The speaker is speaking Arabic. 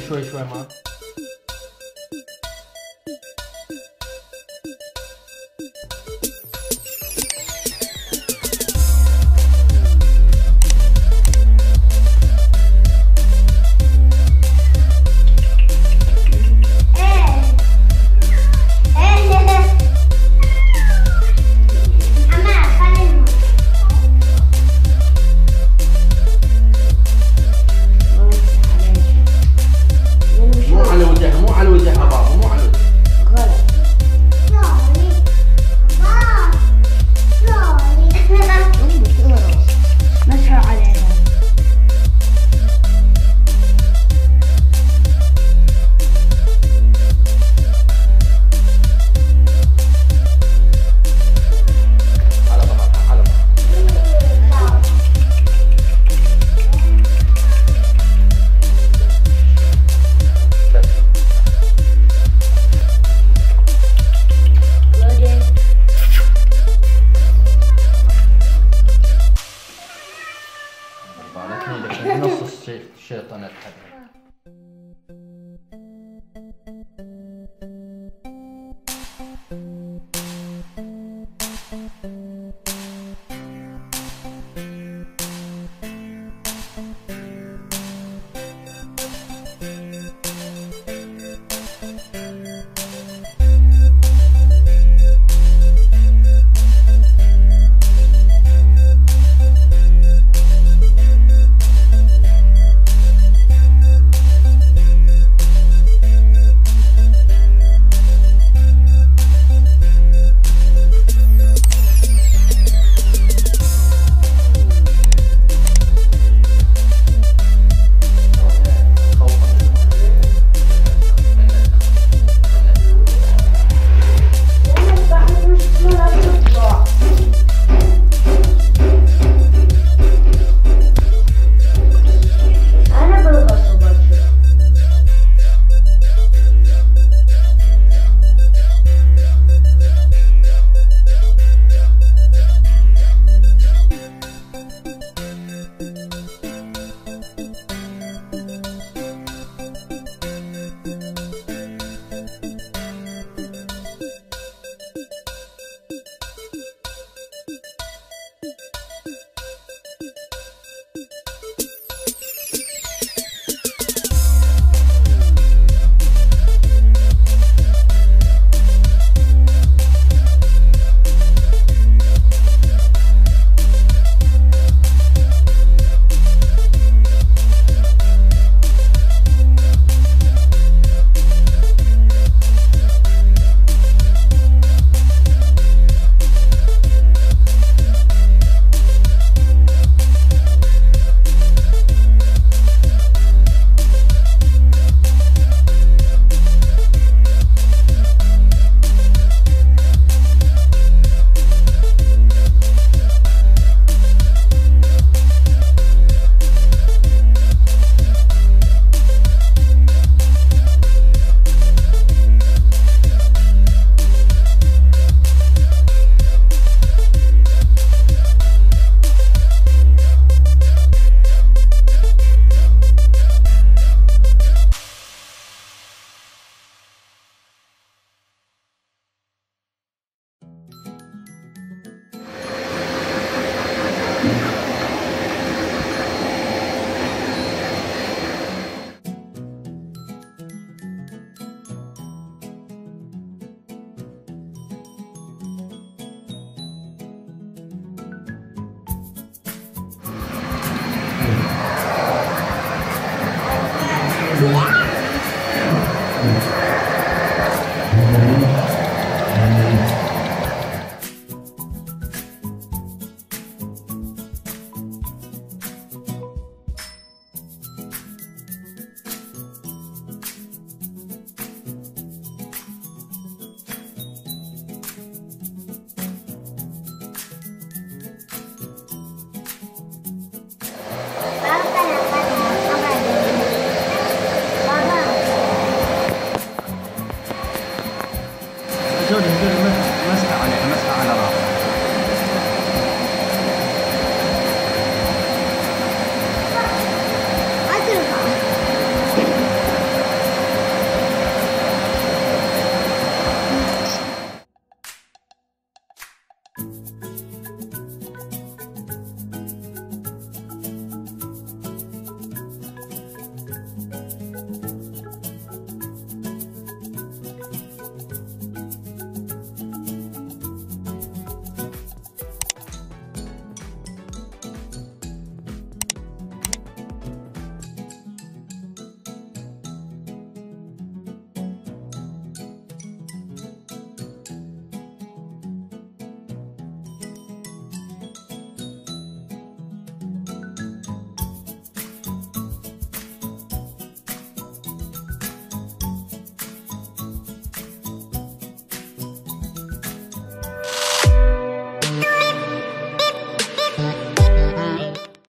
说一说吗？بالك نص الشيطان الحبيب